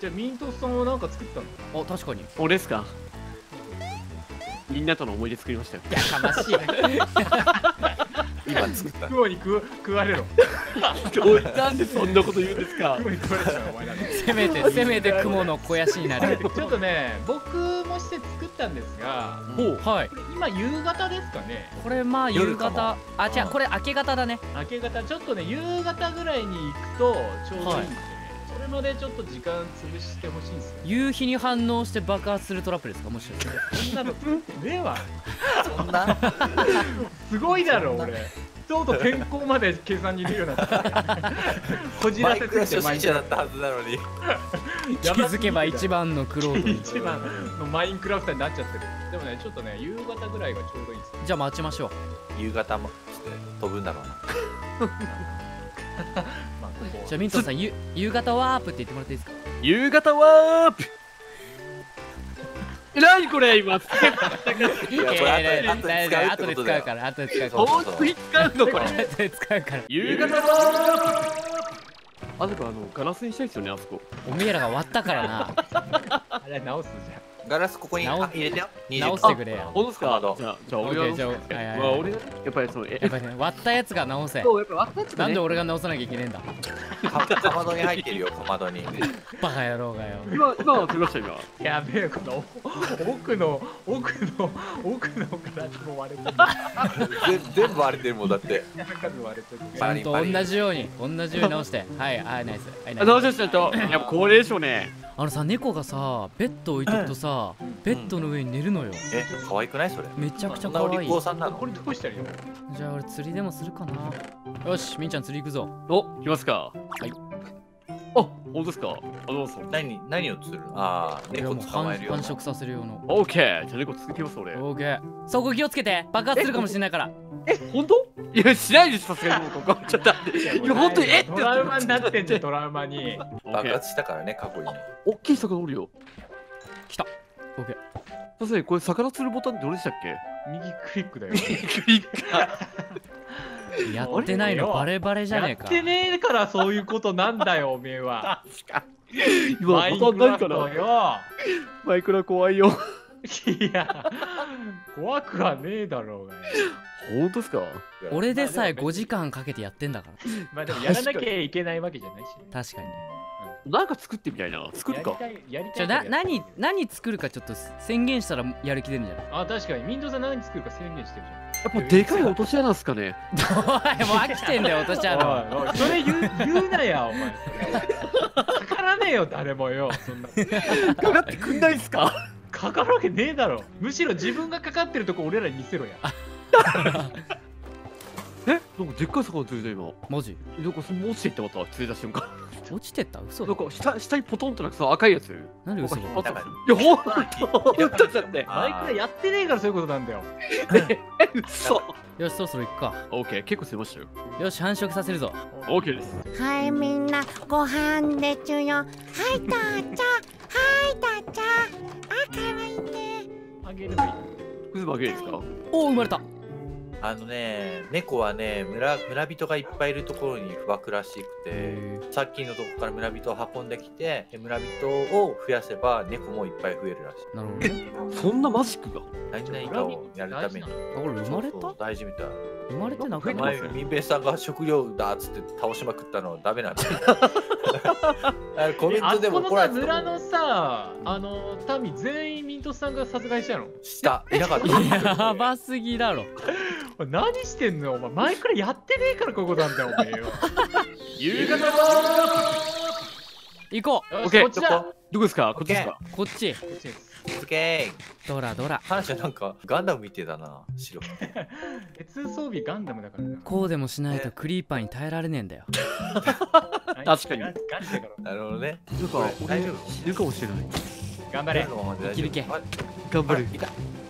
じゃあミントさんはなんか作ったの？お確かに。俺ですか？みんなとの思い出作りましたよ。やかましい。今作った。雲に食食われろ。なんでそんなこと言うんですか？雲に食われちゃうお前なんでせめてせめて雲の肥やしになる。ちょっとね僕もして作ったんですがほう。はい。今夕方ですかね？これまあ夕方。あ違うこれ明け方だね。明け方ちょっとね夕方ぐらいに行くとちょうどいいんですよ。ね、それまでちょっと時間潰してほしいんです。よ夕日に反応して爆発するトラップですかもしかして。そん。なのねえわそん。なすごいだろ俺とうとう天候まで計算に入れるようになったこじらマイせててクが初心者だったはずなのに気づけば一番のクロードに一番のマインクラフターになっちゃってるでもねちょっとね夕方ぐらいがちょうどいいん。ですよじゃあ待ちましょう夕方もして飛ぶん。だろうなじゃあミントさんゆ夕方ワープって言ってもらっていいですか？夕方ワープ。何これ今。いやこれ後で使う後で使うから後で使うから。本当に使うのこれ。後で使うから。夕方ワープ。あそこあのガラスにしたいですよねあそこ。おめえらが割ったからな。あれ直すじゃんガラスここに入れてよ。直してくれよ。本当ですか？じゃあじゃあ俺がやっぱりそのえやっぱりね割ったやつが直せ。そうやっぱ割ったやつなんで俺が直さなきゃいけねえんだ。かかまどに入ってるよかまどに。バカ野郎がよ。今今は取りました今やべえこの奥の奥の奥のガラスも割れてる。ぜ全部割れてるもんだって。ちゃんと同じように同じように直して。はいはいナイス。はいナイス。あ直しましたとやっぱこれでしょうねあのさ猫がさベッド置いとくとさベッドの上に寝るのよ。え可愛くないそれ？めちゃくちゃ可愛い。口さんなの？これどうしたらいいの？じゃあ俺釣りでもするかな。よしみんちゃん釣り行くぞ。お来ますか。はいあ本当ですか？あどうぞ何何を釣るああ猫捕まえるよ繁殖させる用のオッケー。じゃあ猫続きます俺。オーケー。そこ気をつけて爆発するかもしれないから。本当？いやしないですさすがにもうここ。ちょっと待って。いや本当に？え？ってトラウマになってんじゃんトラウマに。爆発したからね過去に。大きい魚おるよ。来た。オーケー。さすがにこれ魚釣るボタンってどれでしたっけ？右クリックだよ。クリッカやってないのバレバレじゃねえか。やってねえからそういうことなんだよおめえは。今マインボタンクラフトないよマイクラ怖いよ。いや怖くはねえだろうがよ。本当ですか？俺でさえ5時間かけてやってんだから。まあでもやらなきゃいけないわけじゃないし確かにね。なんか作ってみたいな。作るか。やりたいやりじゃあた何何作るかちょっと宣言したらやる気出るんじゃない？あ確かに。ミントさん何作るか宣言してるじやっぱでかい落とし穴っすかね。おいもう飽きてんだよ落とし穴。それ言う言うなやお前。かからねえよ誰もよそんな。かかってくんないっすか？かかるわけねえだろ。むしろ自分がかかってるとこ俺らに見せろや。えなんかでっかい魚釣れた今。文字。なんかその落ちていってまた釣れた瞬間落ちてった？嘘だ。なんか下下にポトンとなんかその赤いやつ。なんで嘘だ。いやほんとほんとだって。マイクラやってねえからそういうことなんだよ。嘘。よしそろそろ行くか。オッケー。結構釣れましたよ。よし繁殖させるぞ。オッケーです。はいみんなご飯でちゅよ。はいたーちゃはいたーちゃあかわいいね。あげればいいクズマゲーですか？おお生まれたあのね猫はね村村人がいっぱいいるところに不惑らしくてさっきのとこから村人を運んできてで村人を増やせば猫もいっぱい増えるらしい。なるほどね。そんなマジックが？何々かをやるために。あこれ生まれた？大事みたい生まれてなくな前い民兵さんが食料だっつって倒しまくったのはダメなんだ。コメンあトでそこのさも怒られてた村のさあの民全員ミントさんが殺害したの？した。いなかった。やばすぎだろ。何してんの？お前マイクラやってねえからこことなんだよおめえよ。夕方行こよしオッケーこっちだ。どこ？ですか？こっちですか？うこっち。こっちですオッケードラドラ。話はなんかガンダムみてえだな白。鉄装備ガンダムだからな。こうでもしないとクリーパーに耐えられねえんだよ。確かに。ガンガチだから。なるほどね。なんかこれ俺大丈夫？死ぬかもしれない頑張れ。このままで大丈夫。いける頑張る。いた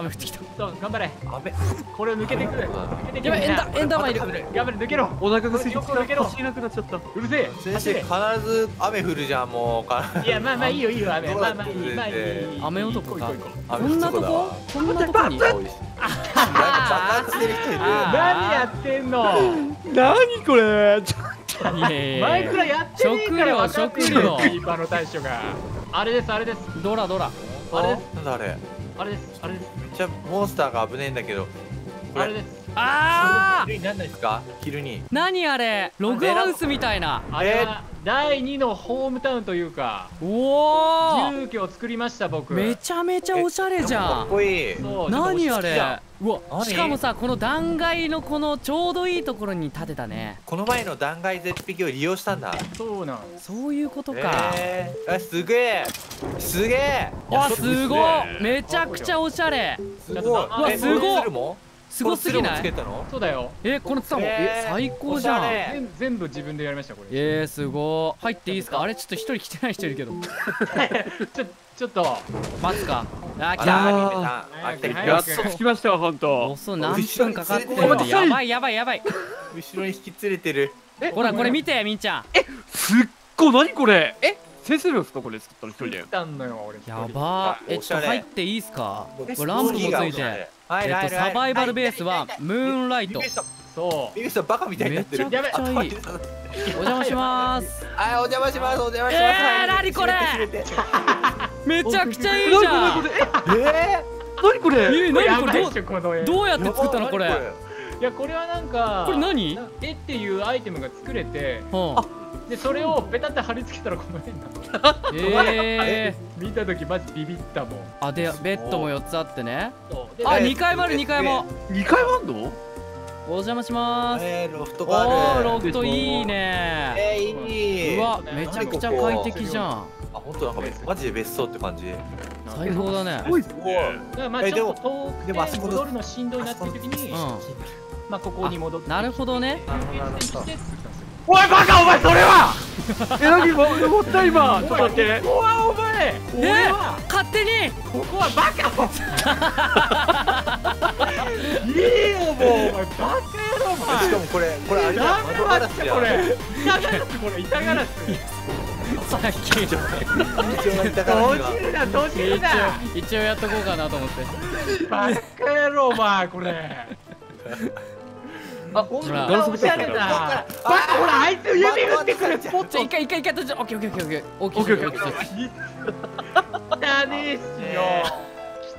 雨降ってきた。そう頑張れ。あべこれを抜けてくる。抜けてくる。やばいエンダーエンダーマンいる頑張れ抜けろ。お腹が空いてき横抜けろた。走れなくなっちゃったうるせえ。先生必ず雨降るじゃんもう。かいやまあまあいいよいいよ雨。まあまあいいまあいい。いい雨男か。行こんなとこ？こんなとこに？何やってんの？何これ？ちょっいやいやいや前くらいやってねえから分かって食料。るよキーパーの対処が。あれですあれです。ドラドラ。あれ？なんだあれ？あれですあれですちゃモンスターが危ねえんだけどこれ。あれです。あ昼になんないですか？昼に。何あれ？ログハウスみたいな。あれは第2のホームタウンというか。おお住居を作りました僕。めちゃめちゃおしゃれじゃかっんこいい。そう何あれ？うわ何？しかもさこの断崖のこのちょうどいいところに建てたね。この前の断崖絶壁を利用したんだ。そうなんそういうことか、えー、あすげえ。すげえ。わすごいめちゃくちゃおしゃれ。すごい。わえすごいすごすぎない？たの？そうだよ。えこのツタも？ええー最高じゃん。全全部自分でやりましたこれ。えー、すごい入っていいですか？あれちょっと一人来てない人いるけど。ちょちょっと。待つか。ああ来たやっと着きましたわほんと遅何分かかってる。やばいやばいやばい。後ろに引き連れてる。ほらこれ見てみんちゃん。すっごい何これ？え？先生ですかこれ作ったの一人で。来たんのよ俺一人。やばあえちょっと入っていいですか？えこれランプもついてはいえっとサバイバルベースはムーンライト。そビビる人バカみたいになってるめちゃくちゃいいお邪魔しますはいお邪魔しますお邪魔しますえーはい何これめちゃくちゃいいじゃんえ何これえー、うや何これどうどうやってー作ったのこれいやこれはなんかこれ何絵っていうアイテムが作れてうんでそれをペタって貼り付けたらこの絵になったえ見た時マジビビったもん。ー、あでベッドも4つあってね。あえー2階もある2階も。2階もあんの？お邪魔します。えーロフトおがある。ーロフトいいね。えーいい。うわめちゃくちゃ快適じゃん。あ本当なんかマジで別荘って感じ。最高だね。すごい。っすねだからまあえちょっと遠くでもあそこのて戻るのしんどいなっていう時にうん。まあここに戻ってなるほどね。なるほどおいバカお前それは！え何も思った今？ちょっと待ってここはお前！これえは勝手に？ここはバカ！いいよもうお前バカ野郎お前。しかもこれこれあれだ窓ガラスじゃん待ってこれ板ガラスこれ板ガラスさっき一応板ガ閉じるな閉じ一るな応一応やっとこうかなと思って。バカ野郎お前これあほらなおしゃれな。バカほらあいつ指振ってくるスポットじゃあ一回一回一回とじゃオッケーオッケーオッケー。オッケーオッケーオッケー。汚ねえしよ。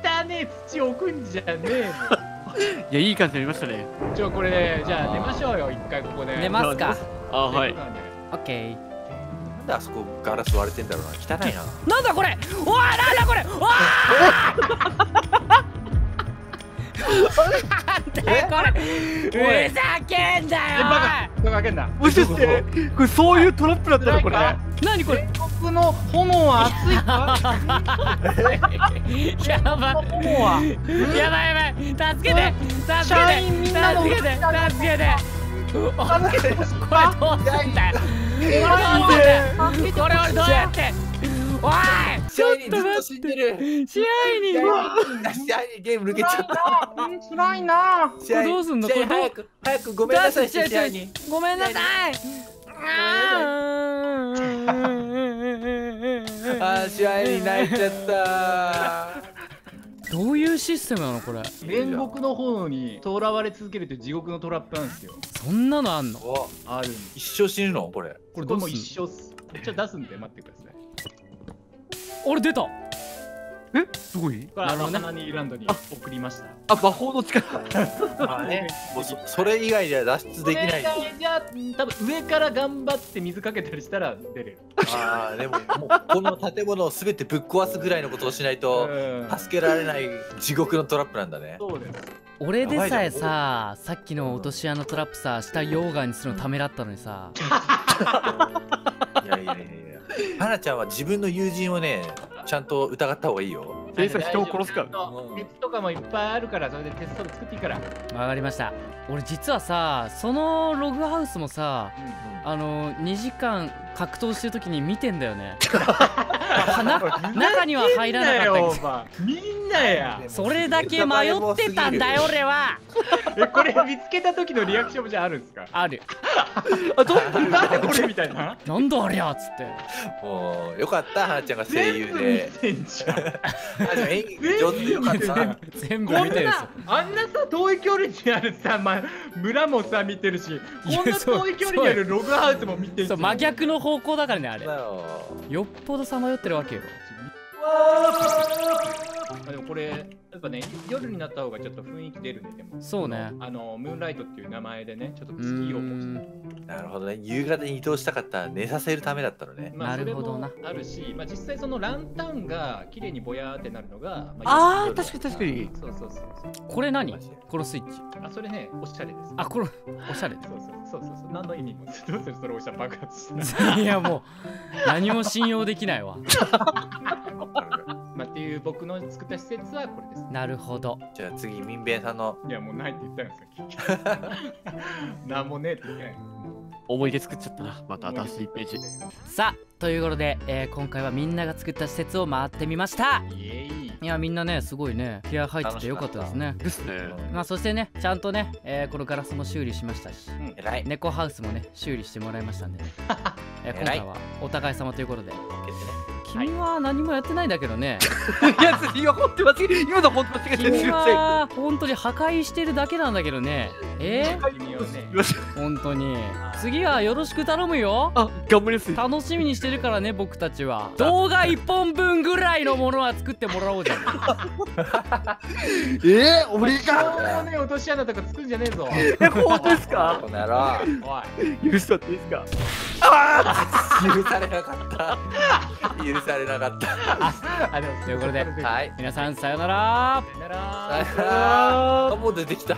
汚ねえ土置くんじゃねえいやいい感じになりましたね。のちょこれねじゃあ寝ましょうよ一回ここで。寝ますか。あはい。オッケー。なんであそこガラス割れてんだろうな。汚いな。なんだこれ。おいなんだこれ。おいなんだよこれふざけんえだよバカ。バけんな。もしかしてこれそういうトラップだったのこれ。辛いかおい何これ？天国の炎は熱いか？やばい。炎。はやばいやばい。助けて助社けて助けて。助けて。これどうすんだよ。これ俺どうやっておい試合にずっと死んでる。試合に。試合にゲーム抜けちゃった。辛いな。これどうすんの？これ早く早くごめんなさいして試合に。ごめんなさい。あー。試合に泣いちゃった。どういうシステムなのこれ？煉獄の炎に囚われ続けるって地獄のトラップなんですよ。そんなのあんの？お。ある一生死ぬの？これ。ここれどうすんの？一生っす。ちょっと出すんで待ってください俺出た。え？すごい？これねの花にイランドに送りました。あ魔法の力。まあね。もうそそれ以外では脱出できない。これじゃあ多分上から頑張って水かけたりしたら出れる。ああでももうこの建物を全てぶっ壊すぐらいのことをしないとうん。助けられない地獄のトラップなんだね。そうです俺でさえささっきの落とし穴トラップさ下溶岩にするのためらったのにさ。いやいやいやいや。花ちゃんは自分の友人をねちゃんと疑った方がいいよ。警察人を殺すから。鉄とかもいっぱいあるからそれで鉄とか作っていいから、わかりました。俺実はさそのログハウスもさあの2時間格闘してる時に見てんだよね。中には入らなかったけど。みんなや。それだけ迷ってたんだよ俺は。えこれ見つけた時のリアクションもじゃああるんですか？ある。あどなんでこれみたいな。なんだありゃっつって。もうよかった花ちゃんが声優全部で見てんじゃん演技上手でよかった。全部こん見てるんですよ。なあんなさ遠い距離にあるさ、まあ、村もさ見てるしこんな遠い距離にあるログハウスも見てそう真逆の方向だからねあれ。だよ。よっぽどさまよってるわけよ。あでもこれやっぱね夜になった方がちょっと雰囲気出るねでも。そうね。あのムーンライトっていう名前でねちょっとう。月をなるほどね。夕方に移動したかったら寝させるためだったのね。まあ、なるほどな。もあるし、まあ、実際そのランタンが綺麗にぼやーってなるのが、まあー夜確かに確かに。そうそうそうそう。これ何？このスイッチ。あそれねおしゃれです。あこれおしゃれそうそうそうそうそう。何の意味も。どうする？それおしゃれ爆発した いやもう何も信用できないわ まあっていう僕の作った施設はこれです。なるほど。じゃあ次民弁さんの。いやもうないって言ったんですよ なんもねえって言ってない。思い出作っちゃったなまた新しいページ。さあということで、えー今回はみんなが作った施設を回ってみました。イエーイ。いやみんなねすごいね気合入っててよかったですね。ですね。まあそしてねちゃんとね、えーこのガラスも修理しましたしえらい。猫ハウスもね修理してもらいましたんで、えー今回はお互い様ということで。ね君は何もやってないんだけどね。いや今本当間違え今の本当間違えてす君は本当に破壊してるだけなんだけどね。えよしー、本当に。次はよろしく頼むよ。あ頑張ります。楽しみにしてるからね僕たちは。動画1本分ぐらいのものは作ってもらおうじゃん。えー、俺今がね落とし穴とか作るんじゃねえぞ。え本当ですか？この野郎。おい。許しちゃっていいですか？許されなかった。許されなかった。あでもということではい。皆さんさよなら。さよなら。さよなら。あもう出てきた